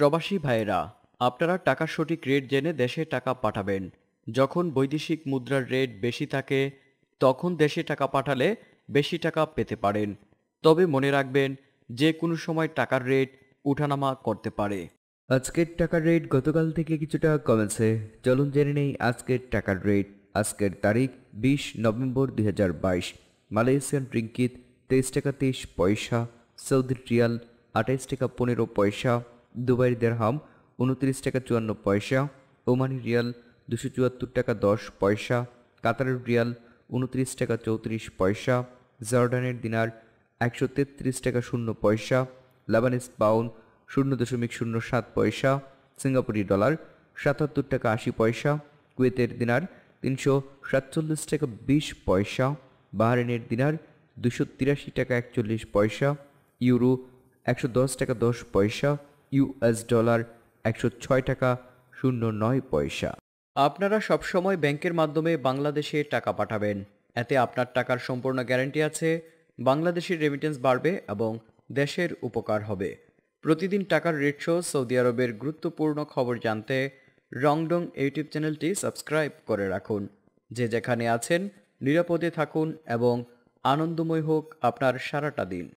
প্রবাসী ভাইয়েরা, আপনারা টাকার সঠিক রেট জেনে দেশে টাকা পাঠাবেন। যখন বৈদেশিক মুদ্রার রেট বেশি থাকে, তখন দেশে টাকা পাঠালে বেশি টাকা পেতে পারেন। তবে মনে রাখবেন, যে কোনো সময় টাকার রেট উঠানামা করতে পারে। আজকের টাকার রেট গতকাল থেকে কিছুটা কমেছে। চলুন জেনে নেই আজকের টাকার রেট আজকের তারিখ বিশ নভেম্বর দুই হাজার বাইশ। মালয়েশিয়ান রিঙ্কিত তেইশ টাকা তেইশ পয়সা, সৌদি রিয়াল আঠাইশ টাকা পনেরো পয়সা দুবাই দেড়হাম, উনত্রিশ টাকা চুয়ান্ন পয়সা, ওমানি রিয়াল দুশো চুয়াত্তর টাকা দশ পয়সা, কাতারের রিয়াল উনত্রিশ টাকা চৌত্রিশ পয়সা, জর্ডানের দিনার একশো তেত্রিশ টাকা শূন্য পয়সা লেবানিস পাউন্ড শূন্য দশমিক শূন্য সাত পয়সা, সিঙ্গাপুরি ডলার সাতাত্তর টাকা আশি পয়সা, কুয়েতের দিনার তিনশো সাতচল্লিশ টাকা বিশ পয়সা বাহারেনের দিনার দুশো তিরাশি টাকা একচল্লিশ পয়সা, ইউরো একশো দশ টাকা দশ পয়সা ইউএস ডলার একশো ছয় টাকা, শূন্য নয় পয়সা। আপনারা সবসময় ব্যাংকের মাধ্যমে বাংলাদেশে টাকা পাঠাবেন। এতে আপনার টাকার সম্পূর্ণ গ্যারান্টি আছে, বাংলাদেশের রেমিটেন্স বাড়বে এবং দেশের উপকার হবে। প্রতিদিন টাকার রেট শো সৌদি আরবের গুরুত্বপূর্ণ খবর জানতে রংডং ইউটিউব চ্যানেলটি সাবস্ক্রাইব করে রাখুন। যে যেখানে আছেন, নিরাপদে থাকুন এবং আনন্দময় হোক আপনার সারাটা দিন।